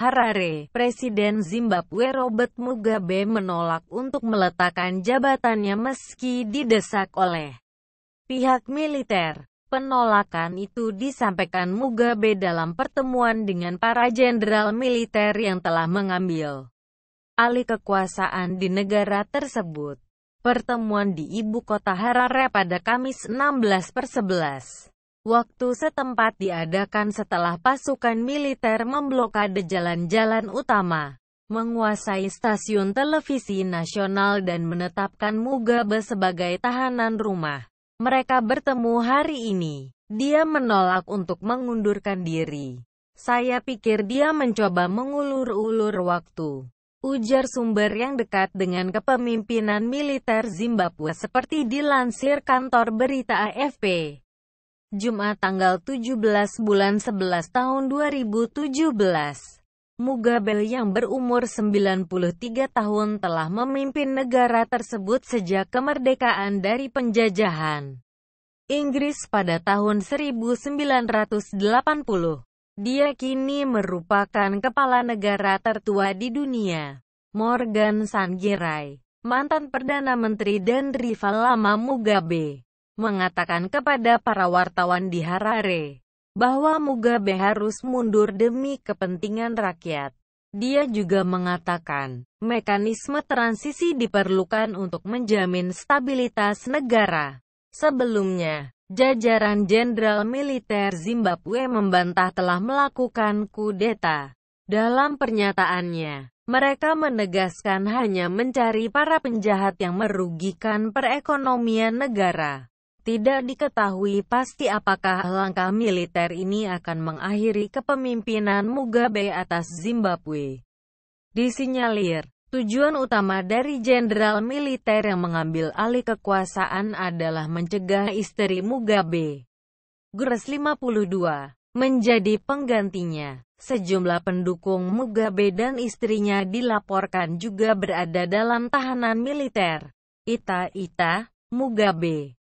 Harare, Presiden Zimbabwe Robert Mugabe menolak untuk meletakkan jabatannya meski didesak oleh pihak militer. Penolakan itu disampaikan Mugabe dalam pertemuan dengan para jenderal militer yang telah mengambil alih kekuasaan di negara tersebut. Pertemuan di ibu kota Harare pada Kamis 16 per 11 Waktu setempat diadakan setelah pasukan militer memblokade jalan-jalan utama, menguasai stasiun televisi nasional dan menetapkan Mugabe sebagai tahanan rumah. Mereka bertemu hari ini. Dia menolak untuk mengundurkan diri. Saya pikir dia mencoba mengulur-ulur waktu. Ujar sumber yang dekat dengan kepemimpinan militer Zimbabwe seperti dilansir kantor berita AFP. Jumat tanggal 17 bulan 11 tahun 2017. Mugabe yang berumur 93 tahun telah memimpin negara tersebut sejak kemerdekaan dari penjajahan Inggris pada tahun 1980. Dia kini merupakan kepala negara tertua di dunia. Morgan Tsvangirai, mantan Perdana Menteri dan rival lama Mugabe, mengatakan kepada para wartawan di Harare bahwa Mugabe harus mundur demi kepentingan rakyat. Dia juga mengatakan, mekanisme transisi diperlukan untuk menjamin stabilitas negara. Sebelumnya, jajaran jenderal militer Zimbabwe membantah telah melakukan kudeta. Dalam pernyataannya, mereka menegaskan hanya mencari para penjahat yang merugikan perekonomian negara. Tidak diketahui pasti apakah langkah militer ini akan mengakhiri kepemimpinan Mugabe atas Zimbabwe. Disinyalir, tujuan utama dari jenderal militer yang mengambil alih kekuasaan adalah mencegah istri Mugabe, Gres 52, menjadi penggantinya. Sejumlah pendukung Mugabe dan istrinya dilaporkan juga berada dalam tahanan militer. Ita Ita, Mugabe